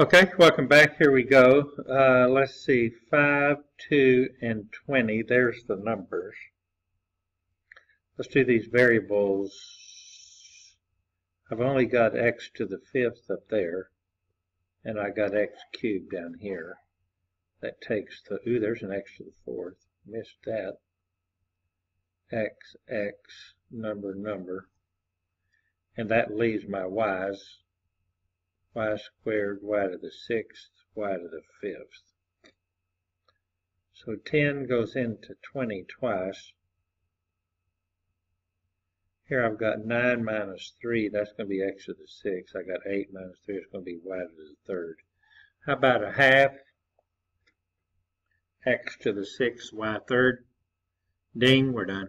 Okay, welcome back. Here we go. Uh, let's see, 5, 2, and 20. There's the numbers. Let's do these variables. I've only got x to the fifth up there, and I got x cubed down here. That takes the, ooh, there's an x to the fourth. Missed that. x, x, number, number. And that leaves my y's y squared, y to the sixth, y to the fifth. So 10 goes into 20 twice. Here I've got 9 minus 3, that's going to be x to the 6. I got 8 minus 3, it's going to be y to the third. How about a half? x to the 6, y third. Ding, we're done.